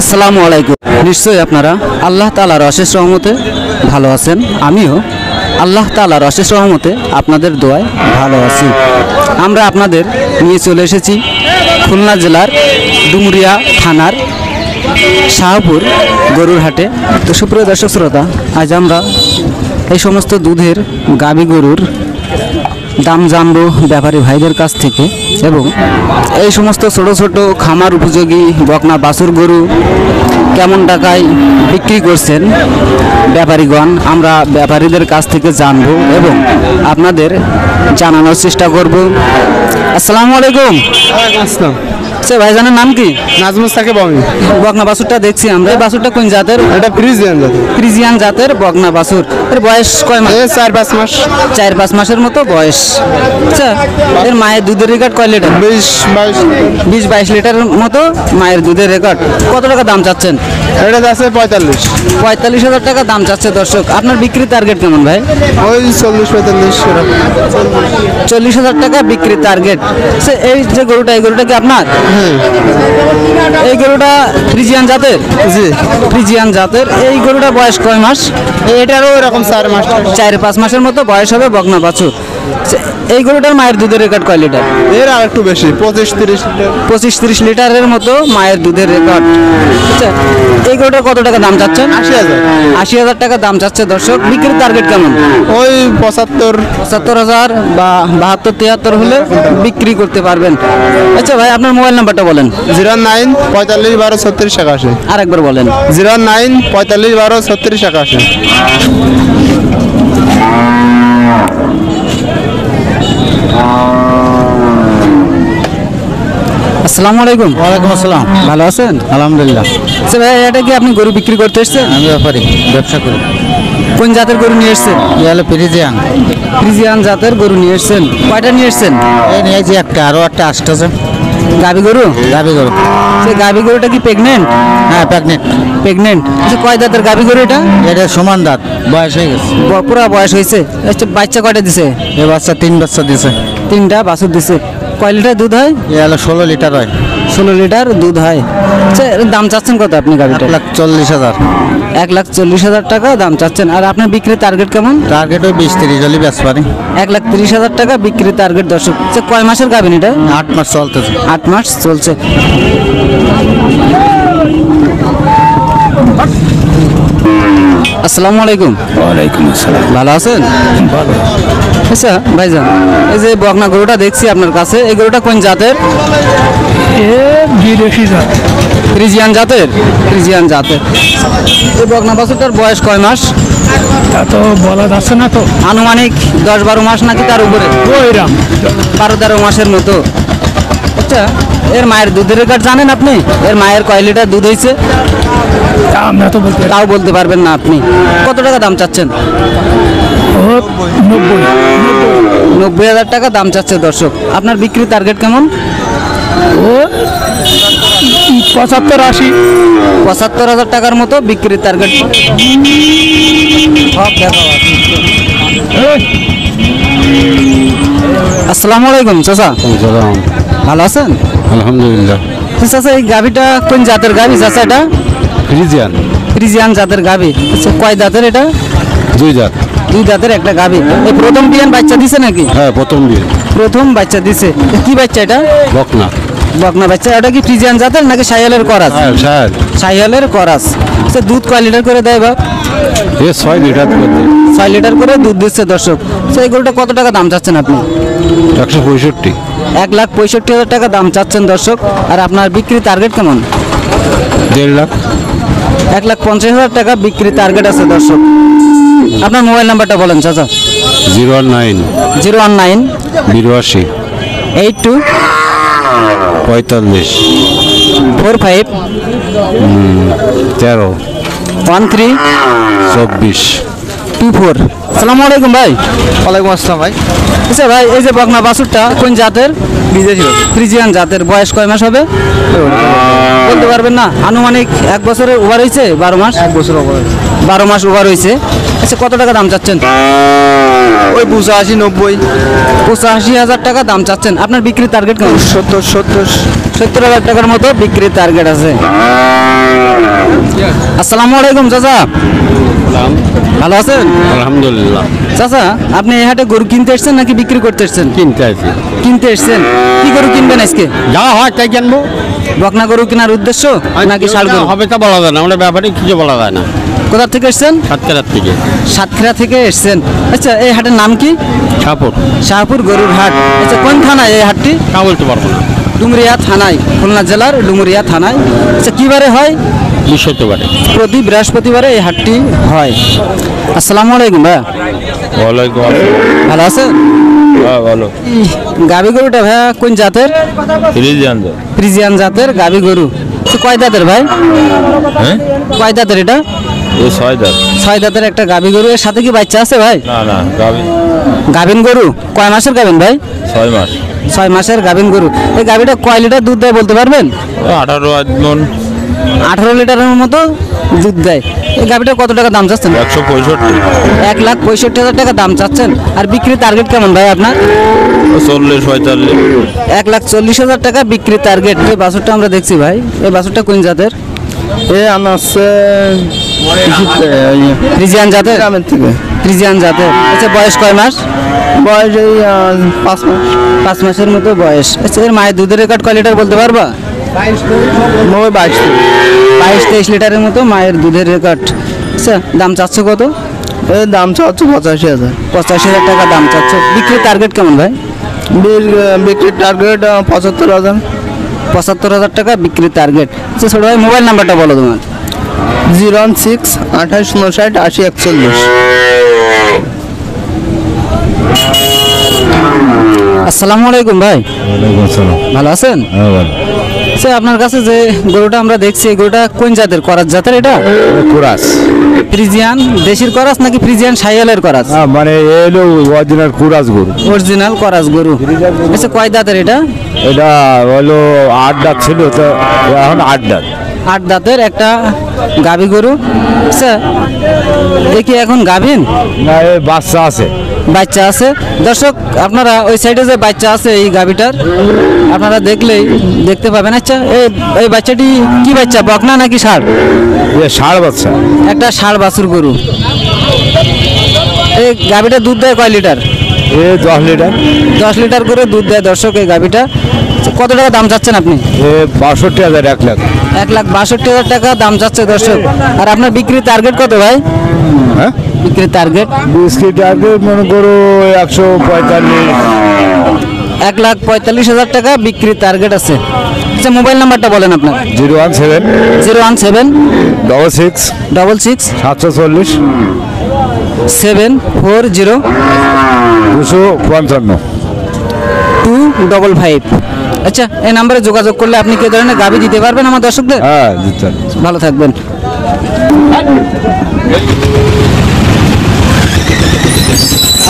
আসসালামু আলাইকুম। নিশ্চয়ই আপনারা আল্লাহ তালার অশেষ রহমতে ভালো আছেন, আমিও আল্লাহ তালার অশেষ রহমতে আপনাদের দোয়ায় ভালো আছি। আমরা আপনাদের নিয়ে চলে এসেছি খুলনা জেলার ডুমুরিয়া থানার শাহপুর গরুর হাটে। তো সুপ্রিয় দর্শক শ্রোতা, আজ আমরা এই সমস্ত দুধের গাবি গরুর দাম জানব ব্যাপারী ভাইদের কাছ থেকে এবং এই সমস্ত ছোট ছোট খামার উপযোগী বকনা বাছুর গরু কেমন টাকায় বিক্রি করছেন ব্যাপারীগণ, আমরা ব্যাপারীদের কাছ থেকে জানব এবং আপনাদের জানানোর চেষ্টা করব। আসসালামু আলাইকুম। আসলাম সে ভাইজানের নাম কি? নাজমুস সাকিব আমি। বকনা বাছুরটা দেখছি আমরা। এই বাছুরটা কোন জাতের? এটা ফ্রিজিয়ান জাতি ফ্রিজিয়ান জাতের বকনা বাছুর। এর বয়স কয় মাস? চার পাঁচ মাস। চার পাঁচ মাসের মতো বয়স। আচ্ছা এর মায়ের দুধের রেকর্ড কয় লিটার? বিশ বাইশ। বিশ বাইশ লিটারের মতো মায়ের দুধের রেকর্ড কত টাকা দাম চাচ্ছেন? এটা আছে পঁয়তাল্লিশ। পঁয়তাল্লিশ হাজার টাকা দাম চাচ্ছে দর্শক। আপনার বিক্রি টার্গেট কেমন ভাই? ওই চল্লিশ পঁয়তাল্লিশ চল্লিশ হাজার টাকা বিক্রি টার্গেট সে এই যে গরুটা এই গরুটা কি আপনার? এই গরুটা ফ্রিজিয়ান জাতের? জি। ফ্রিজিয়ান জাতের। এই গরুটা বয়স কয় মাস? এটারও এরকম চার মাস। চার পাঁচ মাসের মতো বয়স হবে বগ্না বাছুর। এই গরুটার মায়ের দুধের রেকর্ড কয় লিটার এর আর একটু বেশি পঁচিশ তিরিশ লিটার। পঁচিশ তিরিশ লিটারের মতো মায়ের দুধের রেকর্ড আচ্ছা এই গরুটার কত টাকা দাম চাচ্ছেন? আশি হাজার। আশি হাজার টাকা দাম চাচ্ছে দর্শক। বিক্রির টার্গেট কেমন? ওই পঁচাত্তর। পঁচাত্তর হাজার বা বাহাত্তর তিয়াত্তর হলে বিক্রি করতে পারবেন। আচ্ছা ভাই আপনার মোবাইল নাম্বারটা বলেন। জিরো নাইন পঁয়তাল্লিশ বারো ছত্রিশ একাশি। আরেকবার বলেন। জিরো নাইন পঁয়তাল্লিশ বারো ছত্রিশ একাশি। আসসালামু আলাইকুম। ওয়ালাইকুম আসসালাম। ভালো আছেন? আলহামদুলিল্লাহ। স্যার ভাই এটা কি আপনি গরু বিক্রি করতে এসছেন? আমি ব্যাপারী ব্যবসা করি। কোন জাতের গরু নিয়ে এসছেন? হলো ফ্রিজিয়ান। ফ্রিজিয়ান জাতের গরু নিয়ে এসছেন। কয়টা নিয়ে এসছেন? এই নিয়েছি একটা আরও একটা আসতেছে। গাবি গরু? গাবি গরু। সে গাবি গরুটা কি প্রেগনেন্ট হ্যাঁ প্রেগনেন্ট প্রেগনেন্ট আচ্ছা কয় দাঁতের গাবি গরু এটা? এটা সমান দাঁত বয়স হয়ে গেছে। পুরা বয়স হয়েছে। আচ্ছা বাচ্চা কয়টা দিছে? এ বাচ্চা তিন বাচ্চা দিছে। তিনটা বাছুর দিছে। কয় লিটার দুধ হয়? এ হলো ষোলো লিটার হয়। ষোলো লিটার দুধ হয়। আচ্ছা দাম চাচ্ছেন কত আপনি এক লাখ চল্লিশ হাজার। এক লাখ চল্লিশ হাজার টাকা দাম চাচ্ছেন। আর আপনার বিক্রির টার্গেট কেমন? টার্গেট ওই বিশ তিরিশ হলে বেশ পারি। এক লাখ তিরিশ হাজার টাকা বিক্রির টার্গেট দর্শক। আচ্ছা কয় মাসের গাবেন এটা? আট মাস চলতেছে। আট মাস চলছে। আসসালামু আলাইকুম। ওয়ালাইকুম আসসালাম। ভালো আছেন? আচ্ছা ভাইজান এই যে বকনা গরুটা দেখছি আপনার কাছে এই গরুটা কোন জাতের? এ বিদেশি জাত। ফ্রিজিয়ান জাতের? ফ্রিজিয়ান জাতের। এই বকনা বাছুরটার বয়স কয় মাস? তা তো বলা যাচ্ছে না তো। আনুমানিক দশ বারো মাস নাকি তার উপরে? ওইরাম বারো তেরো মাসের মতো। আচ্ছা এর মায়ের দুধের রেকর্ড জানেন আপনি? এর মায়ের কয় লিটার দুধ হয়েছে আমরা তো বলতে তাও বলতে পারবেন না আপনি। কত টাকা দাম চাচ্ছেন? নব্বই। নব্বই হাজার টাকা দাম চাচ্ছে দর্শক। আপনার বিক্রি টার্গেট কেমন? ও পঁচাত্তর আশি। পঁচাত্তর হাজার টাকার মতো বিক্রির টার্গেট আসসালামু আলাইকুম চাচা। ভালো আছেন? আলহামদুলিল্লাহ। চাচা এই গাভিটা কোন জাতের গাভি চাচা এটা? ফ্রিজিয়ান। ফ্রিজিয়ান জাতের গাভি। আচ্ছা কয় দাঁতের এটা? দুই জাত। দুই দাঁতের একটা গাভী। এই প্রথম বিয়ান বাচ্চা দিছে নাকি? হ্যাঁ প্রথম বিয়ে প্রথম বাচ্চা দিছে। কি বাচ্চা এটা? বকনা। বকনা বাচ্চা। এটা কি ফ্রিজিয়ান জাতের নাকি সাইয়ালের করাস? হ্যাঁ সাহেব সাইয়ালের করাস। আচ্ছা দুধ কয় লিটার করে দেয় বাপ? এ ছয় লিটার করে ছয় লিটার করে দুধ দিচ্ছে দর্শক। সেই গরুটা কত টাকা দাম চাচ্ছেন আপনি? একশো পঁয়ষট্টি। এক লাখ পঁয়ষট্টি হাজার টাকা দাম চাচ্ছেন দর্শক। আর আপনার বিক্রি টার্গেট কেমন? দেড় লাখ। এক লাখ পঞ্চাশ হাজার টাকা বিক্রি টার্গেট আছে দর্শক। আপনার মোবাইল নাম্বারটা বলেন চাচা। Zero nine. Zero one nine. বিরাশি। Eight two. পঁয়তাল্লিশ। Four five. তেরো। One three. চব্বিশ। টু ফোর সালামু আলাইকুম ভাই। ওয়ালাইকুম আসসালাম ভাই। আচ্ছা ভাই এই যে বকনা বাছুরটা কোন জাতের? বিদেশি ফ্রিজিয়ান জাতের। বয়স কয় মাস হবে? বলতে পারবেন না? আনুমানিক এক বছরের ওভার হয়েছে? বারো মাস? এক বছর হবে বারো মাস ওভার হয়েছে। আচ্ছা কত টাকা দাম চাচ্ছেন? ওই পঁচাশি নব্বই। পঁচাশি হাজার টাকা দাম চাচ্ছেন। আপনার বিক্রির টার্গেট কেমন? সত্তর সত্তর। সত্তর হাজার টাকার মতো বিক্রির টার্গেট আছে। আসসালামু আলাইকুম চাচা। ভালো আছেন? আলহামদুলিল্লাহ। চাচা আপনি এই হাটে গরু কিনতে এসেছেন নাকি বিক্রি করতে এসেছেন? কিনতে আছি কিনতে এসেছেন? কি গরু কিনবেন আজকে? যা হয় তাই কিনবো। বকনা গরু কেনার উদ্দেশ্য নাকি ষাড় গরু? হবে তা বলা যায় না। আমরা ব্যাপারে কিছু বলা যায় না। কোথা থেকে এসেছেন? সাতটার থেকে। সাতক্ষীরা থেকে এসেছেন। আচ্ছা এই হাটের নাম কি? সাপোর্ট শাহপুর গরুর হাট। আচ্ছা কোন থানায় এই হাটটি? তা বলতে পারব না ডুমরিয়া থানায় খুলনা জেলার ডুমুরিয়া থানায়। আচ্ছা কী বারে হয় বৃহস্পতিবারে প্রতি বৃহস্পতিবারে এই হাটটি হয়। আসসালামু আলাইকুম ওয়ালাইকুম ভালো আছেন? হ্যাঁ ভালো। গাভী গরুটা ভাইয়া কোন জাতের? ফ্রিজিয়ান ফ্রিজিয়ান জাতের গাভী গরু। কয় দাঁতের ভাই? হ্যাঁ? কয় দাঁতের এটা? ছয় দাঁত। ছয় দাঁতের একটা গাভী গরু। এর সাথে কি বাচ্চা আছে ভাই? না গাভিন গরু? কয় মাসের গাভিন ভাই? ছয় মাস। ছয় মাসের গাভিন গরু। এই গাভীটা কয় লিটার দুধ দেয় বলতে পারবেন? আঠারো মন। আঠারো লিটারের মতো দুধ দেয়। এই গাভীটা কত টাকা দাম চাচ্ছেন? একশো পঁয়ষট্টি। এক লাখ পঁয়ষট্টি হাজার টাকা দাম চাচ্ছেন। আর বিক্রির টার্গেট কেমন ভাই আপনার? চল্লিশ পঁয়তাল্লিশ। এক লাখ চল্লিশ হাজার টাকা বিক্রির টার্গেট এই বাছুরটা আমরা দেখছি ভাই। এই বাছুরটা কোন জাতের? এ আনাচ্ছে ফ্রিজিয়ান জাতের? গ্রামের থেকে। ফ্রিজিয়ান জাতের। আচ্ছা বয়স কয় মাস? বয়স এই পাঁচ মাস। পাঁচ মাসের মতো বয়স। আচ্ছা এর মায়ের দুধের রেকর্ড কয় লিটার বলতে পারবা? বাইশ থেকে বাইশ তেইশ লিটারের মতো মায়ের দুধের রেকর্ড আচ্ছা দাম চাচ্ছ কত? এর দাম হচ্ছে পঁচাশি হাজার। পঁচাশি হাজার টাকা দাম চাচ্ছ। বিক্রির টার্গেট কেমন ভাই? বিল- বিক্রির টার্গেট পঁচাত্তর হাজার। পঁচাত্তর হাজার টাকা বিক্রির টার্গেট আচ্ছা ছোটো ভাই মোবাইল নাম্বারটা বলো তোমার। জিরো ওয়ান সিক্স আঠাশ উনষাট আশি একচল্লিশ। আসসালামু আলাইকুম ভাই। ভালো আছেন? স্যার আপনার কাছে যে গরুটা আমরা দেখছি এই গরুটা কোন জাতের করাস? জাতের এটা? কুরাস। ফ্রিজিয়ান দেশির করাস নাকি ফ্রিজিয়ান সাইয়ালের করাস? মানে এলো অরিজিনাল কুরাস গরু। অরিজিনাল করাস গরু। আচ্ছা কয় দাঁতের এটা? এটা হলো আট দাঁত ছিল তো এখন আট দাঁত। আট দাঁতের একটা গাভী গরু। আচ্ছা এ কি এখন গাভীন? না বাচ্চা আছে। বাচ্চা আছে। দর্শক আপনারা ওই সাইডে যে বাচ্চা আছে এই গাভীটার আপনারা দেখলেই দেখতে পাবেন। আচ্ছা এই এই বাচ্চাটি কি বাচ্চা বকনা নাকি ষাড়? ষাড় বাচ্চা। একটা ষাড় বাছুর গরু। এই গাভীটা দুধ দেয় কয় লিটার? এ দশ লিটার। দশ লিটার করে দুধ দেয় দর্শক এই গাভীটা। কত টাকা দাম চাচ্ছেন আপনি? এ বাষট্টি হাজার এক লাখ। এক লাখ বাষট্টি হাজার টাকা দাম চাচ্ছে দর্শক। আর আপনার বিক্রির টার্গেট কত ভাই? হ্যাঁ? বিক্রির টার্গেট বিস্কিট আগে মনে করো একশো পঁয়তাল্লিশ। এক লাখ পঁয়তাল্লিশ হাজার টাকা বিক্রির টার্গেট আছে। আচ্ছা মোবাইল নাম্বারটা বলেন আপনার। Zero one seven. Zero one seven. Double six. Double six. সাতশো চল্লিশ। Seven four zero. দুশো পঞ্চান্ন। Two double five. আচ্ছা এই নাম্বারে যোগাযোগ করলে আপনি কে ধরনের গাবি দিতে পারবেন আমার দর্শকদের? হ্যাঁ। ভালো থাকবেন।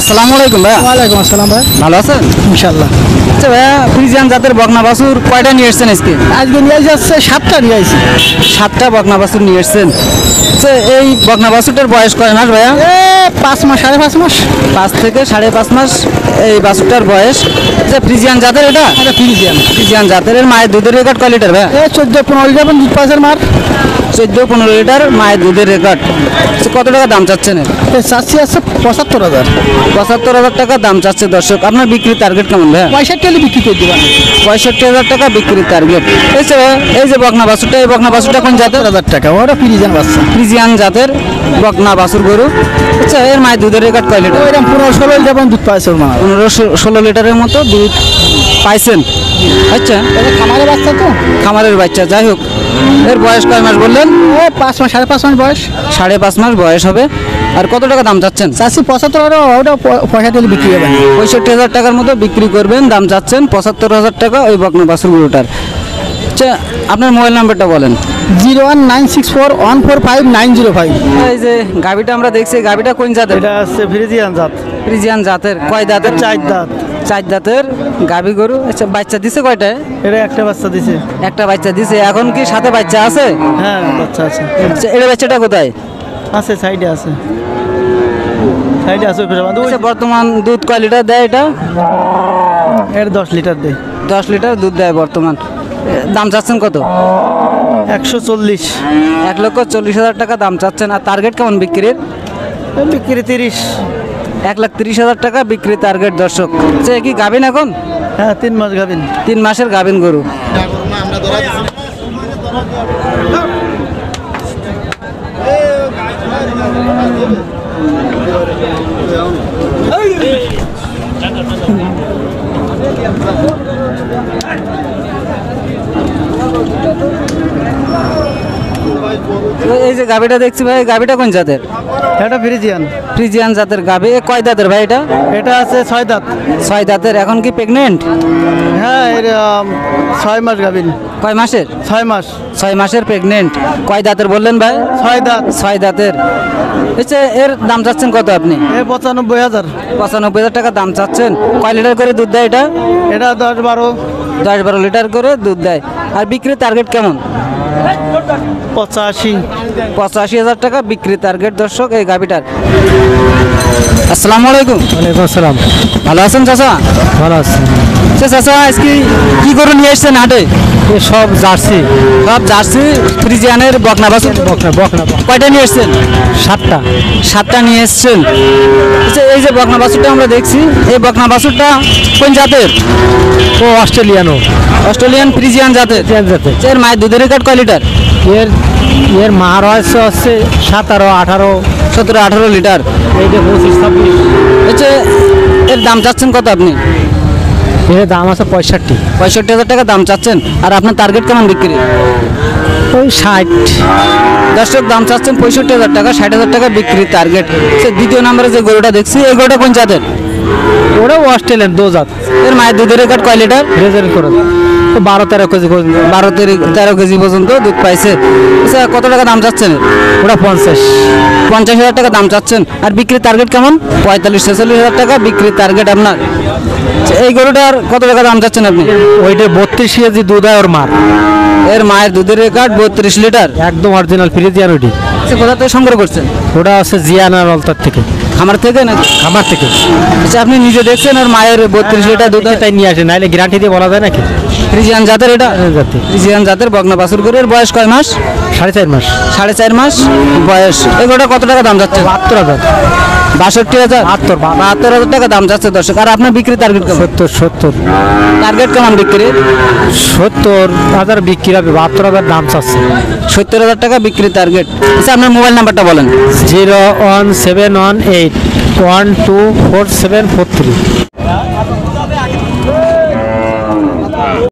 আসসালামু আলাইকুম ভাইয়া। ওয়ালাইকুম আসসালাম ভাই। ভালো আছেন? ইনশাল্লাহ আচ্ছা ভাইয়া ফ্রিজিয়ান জাতের বকনা কয়টা নিয়ে এসছেন আজকে? আজকে নিয়ে যাচ্ছে সাতটা নিয়ে আসছি সাতটা বকনা বাছুর নিয়ে এসছেন। আচ্ছা এই বকনা বাছুরটার বয়স কয় মাস ভাইয়া? এ পাঁচ মাস সাড়ে পাঁচ মাস। পাঁচ থেকে সাড়ে পাঁচ মাস এই বাছুরটার বয়স। আচ্ছা ফ্রিজিয়ান জাতের এটা? এটা ফিরিজিয়ান। ফ্রিজিয়ান জাতের মায়ের দুধের রেকর্ড কয় লিটার ভাইয়া? চোদ্দ পনেরো লিটার দুধ পাঁচের মার। চোদ্দ পনেরো লিটার মায়ের দুধের রেকর্ড কত টাকা দাম চাচ্ছেন? চাচ্ছি আছে পঁচাত্তর হাজার। পঁচাত্তর হাজার টাকা দাম চাচ্ছে দর্শক। আপনার বিক্রির টার্গেট কেমন ভাইয়া? পঁয়ষট্টি হলে বিক্রি করে দেবেন। পঁয়ষট্টি হাজার টাকা বিক্রির টার্গেট এই যে এই যে বকনা বাছুরটা এই বকনা বাছুরটা কোন জাতের? হাজার টাকা ওরা ফিরিজিয়ান বাচ্চা। ফ্রিজিয়ান জাতের বকনা বাছুর গরু। আচ্ছা এর মায়ের দুধের রেকর্ড কয় লিটার? পনেরো ষোলো লিটার দুধ পাইছে পনেরো ষোলো লিটারের মতো দুধ পাইছেন। আচ্ছা। খামারে বাচ্চা তো? খামারের বাচ্চা যাই হোক। এর বয়স কয় মাস বললেন? এ পাঁচ মাস সাড়ে পাঁচ মাস বয়স। সাড়ে পাঁচ মাস বয়স হবে। আর কত টাকা দাম চাচ্ছেন? চাচ্ছি পঁচাত্তর হাজার ওটা প- পঁয়ষট্টি হলে বিক্রি হবে। পঁয়ষট্টি হাজার টাকার মতো বিক্রি করবেন দাম চাচ্ছেন পঁচাত্তর হাজার টাকা ওই বকনা বাছুর গরুটার। আচ্ছা আপনার মোবাইল নাম্বারটা বলেন। Zero one nine six four one four five nine zero five. এই যে গাবিটা আমরা দেখছি গাবিটা কোন জাতের? এটা হচ্ছে ফ্রিজিয়ান জাত। ফ্রিজিয়ান জাতের কয় দাঁতের চার দাঁত। চার দাঁতের গাভী গরু। আচ্ছা বাচ্চা দিছে কয়টায় এটা একটা বাচ্চা দিছে। একটা বাচ্চা দিছে। এখন কি সাথে বাচ্চা আছে? হ্যাঁ বাচ্চা আছে। আচ্ছা, এর বাচ্চাটা কোথায়? আছে সাইডে আছে। সাইডে আছে। আচ্ছা বর্তমান দুধ কয় লিটার দেয় এটা? এর দশ লিটার দেয়। দশ লিটার দুধ দেয় বর্তমান। দাম চাচ্ছেন কত? একশো চল্লিশ। এক লক্ষ চল্লিশ হাজার টাকা দাম চাচ্ছেন। আর টার্গেট কেমন বিক্রির? বিক্রি তিরিশ। এক লাখ তিরিশ হাজার টাকা বিক্রি টার্গেট দর্শক। সে কি গাবেন এখন? হ্যাঁ তিন মাস গাভিন। তিন মাসের গাবেন গরু। এই যে গাবিটা দেখছি ভাই গাবিটা কোন জাতের? এটা ফ্রিজিয়ান। ফ্রিজিয়ান জাতের এ কয় দাঁতের ভাই এটা? এটা আছে ছয় দাঁত। ছয় দাঁতের। এখন কি প্রেগনেন্ট হ্যাঁ এর ছয় মাস গাভিন। কয় মাসের? ছয় মাস। ছয় মাসের প্রেগনেন্ট কয় দাঁতের বললেন ভাই? ছয় দাঁত। ছয় দাঁতের। হচ্ছে এর দাম চাচ্ছেন কত আপনি? এ পঁচানব্বই হাজার। পঁচানব্বই হাজার টাকা দাম চাচ্ছেন। কয় লিটার করে দুধ দেয় এটা? এটা দশ বারো। দশ বারো লিটার করে দুধ দেয়। আর বিক্রির টার্গেট কেমন? পঁচাশি। পঁচাশি হাজার টাকা বিক্রি টার্গেট দর্শক এই গাভিটার। আসসালামু আলাইকুম। ওয়ালাইকুম আসসালাম। ভালো আছেন চাচা? ভালো আছে। সে চাচা আজকে কি করে নিয়ে এসছেন হাটে? সব জার্সি। সব জার্সি ফ্রিজিয়ানের বকনা বাসু বকনা বকনা কয়টা নিয়ে এসছেন সাতটা। সাতটা নিয়ে এসছেন। আচ্ছা এই যে বকনা বাছুরটা আমরা দেখছি এই বকনা বাছুরটা কোন জাতের? ও অস্ট্রেলিয়ানো অস্ট্রেলিয়ান ফ্রিজিয়ান জাতের? যাতে আচ্ছা, এর মায়ের দুধের রেকর্ড কয় লিটার? এর এর মার হয়েছে হচ্ছে সতেরো আঠারো। সতেরো আঠারো লিটার। এই যে পঁচিশ ছাব্বিশ। হচ্ছে এর দাম চাচ্ছেন কত আপনি? এর দাম আছে পঁয়ষট্টি। পঁয়ষট্টি হাজার টাকা দাম চাচ্ছেন। আর আপনার টার্গেট কেমন বিক্রি? ওই ষাট। দর্শক দাম চাচ্ছেন পঁয়ষট্টি হাজার টাকা ষাট হাজার টাকা বিক্রি টার্গেট সে দ্বিতীয় নম্বরে যে গরুটা দেখছি এই গরুটা কোন জাতের? ওরা অস্ট্রেলিয়ান দো জাত। এর মায়ের দুধের রেকর্ড কয় লিটার? রেজাল্ট করে। বারো তেরো কেজি বারো তেরো- তেরো কেজি পর্যন্ত দুধ পাইছে। আচ্ছা কত টাকা দাম চাচ্ছেন? ওটা পঞ্চাশ। পঞ্চাশ হাজার টাকা দাম চাচ্ছেন। আর বিক্রির টার্গেট কেমন? পঁয়তাল্লিশ ছেচল্লিশ হাজার টাকা বিক্রির টার্গেট আপনার। আচ্ছা, এই গরুটার কত টাকা দাম চাচ্ছেন আপনি? ওইটা বত্রিশ কেজি দুধ হয় ওর মার। এর মায়ের দুধের রেকর্ড বত্রিশ লিটার। একদম অরিজিনাল ফ্রিজিয়ান ওটি কোথা থেকে সংগ্রহ করছেন? ওটা আছে জিয়ানা রলতার থেকে। খামার থেকে না খামার থেকে। আচ্ছা আপনি নিজে দেখছেন আর মায়ের বত্রিশ লিটার দুধ? তাই নিয়ে আসে নাহলে গ্যারান্টি দিয়ে বলা যায় নাকি? ফ্রিজিয়ান জাতের এটা জাতি। ফ্রিজিয়ান জাতের বগনা বাছুর গরুর বয়স কয় মাস? সাড়ে চার মাস। সাড়ে চার মাস বয়স। এই গরুটা কত টাকা দাম যাচ্ছে? বাহাত্তর হাজার। বাষট্টি হাজার? বাহাত্তর, বাহাত্তর। হাজার টাকা দাম যাচ্ছে দর্শক। আর আপনার বিক্রি টার্গেট সত্তর সত্তর। টার্গেট কেমন বিক্রি? সত্তর হাজার বিক্রি হবে বাহাত্তর হাজার দাম চাচ্ছে। সত্তর হাজার টাকা বিক্রি টার্গেট আচ্ছা আপনার মোবাইল নাম্বারটা বলেন। Zero one seven one eight one two four seven four three.